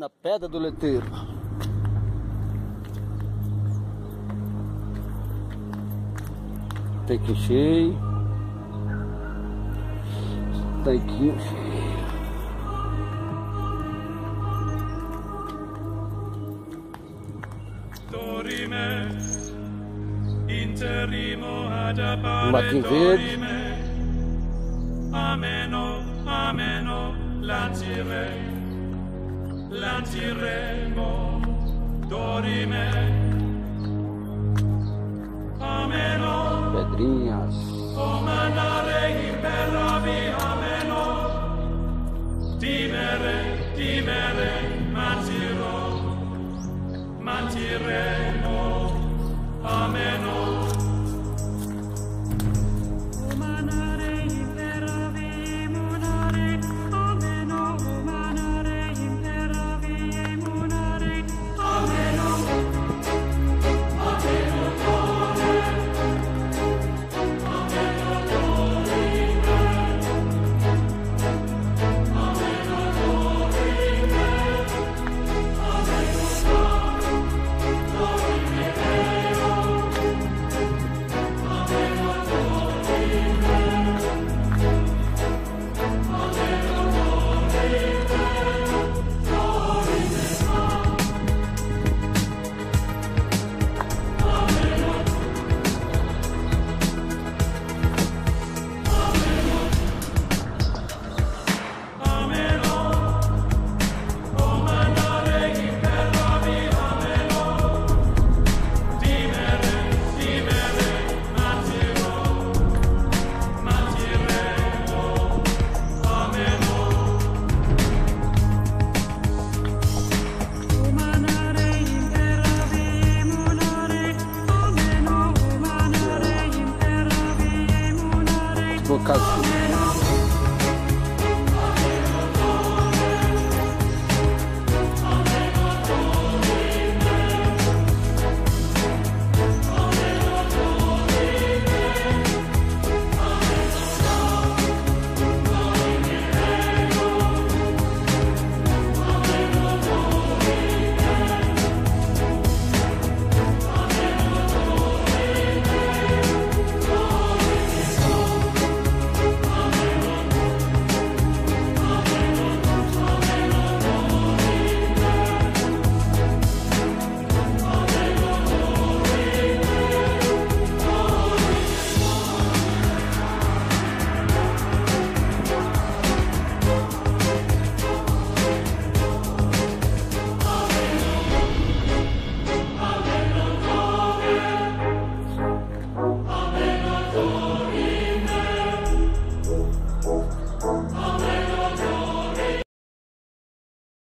na Pedra do Leteiro. Tanque cheio. Tanquinho cheio. Dorime, interrimo ad appare Matin verde. Ameno, ameno, lancire, lanciremo, dorime. Ameno, Pedrinhas. o mandare imperavi, ameno. Timere, timere, mantirò, mantiremo. advocacia.